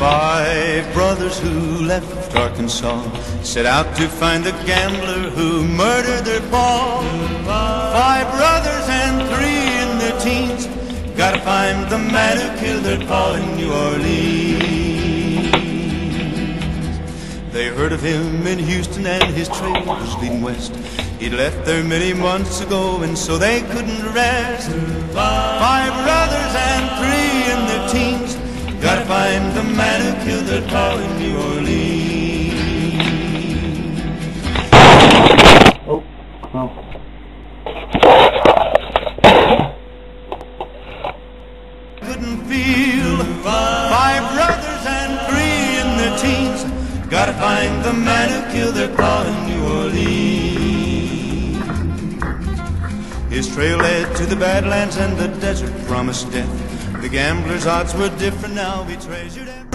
Five brothers who left Arkansas set out to find the gambler who murdered their pa. Five brothers and three in their teens gotta find the man who killed their pa in New Orleans. They heard of him in Houston and his trail was leading west. He'd left there many months ago and so they couldn't rest. Find the man who killed their pa in New Orleans. Oh, well. Couldn't feel five brothers and three in their teens. Gotta find the man who killed their pa in New Orleans. His trail led to the Badlands and the desert promised death. The gambler's odds were different now. We treasured.